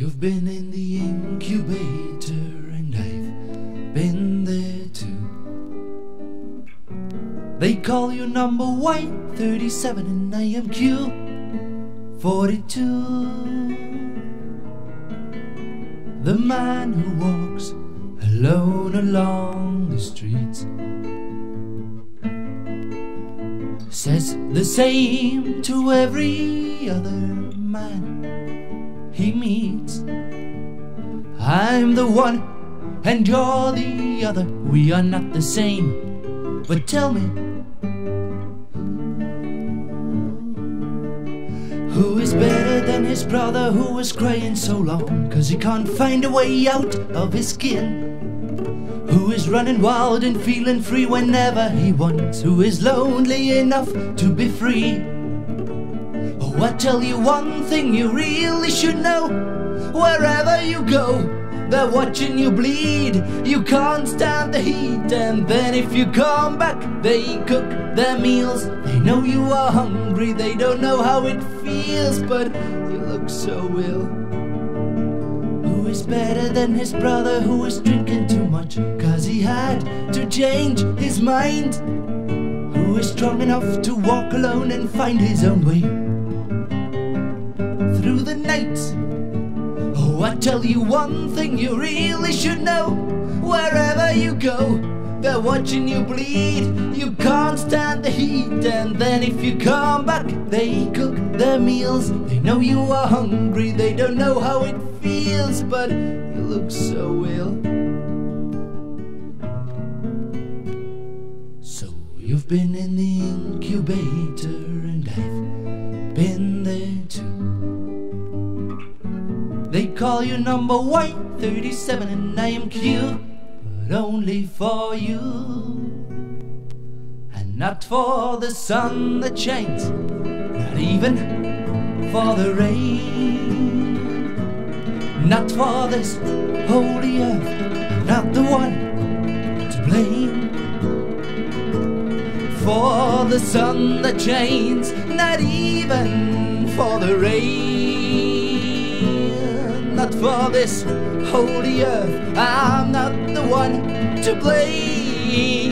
You've been in the incubator and I've been there too. They call you number white 37 and I am Q 42. The man who walks alone along the streets says the same to every other man he meets. I'm the one and you're the other. We are not the same. But tell me, who is better than his brother who was crying so long? Cause he can't find a way out of his skin. Who is running wild and feeling free whenever he wants? Who is lonely enough to be free? I tell you one thing you really should know. Wherever you go, they're watching you bleed. You can't stand the heat, and then if you come back, they cook their meals. They know you are hungry, they don't know how it feels, but you look so ill. Who is better than his brother who was drinking too much? Cause he had to change his mind. Who is strong enough to walk alone and find his own way through the night? Oh, I tell you one thing you really should know. Wherever you go, they're watching you bleed. You can't stand the heat, and then if you come back, they cook their meals. They know you are hungry, they don't know how it feels, but you look so ill. So you've been in the incubator, and I've been there too. They call you number 137 and I am cute, but only for you. And not for the sun that shines, not even for the rain. Not for this holy earth, not the one to blame. For the sun that shines, not even for the rain. This holy earth, I'm not the one to blame.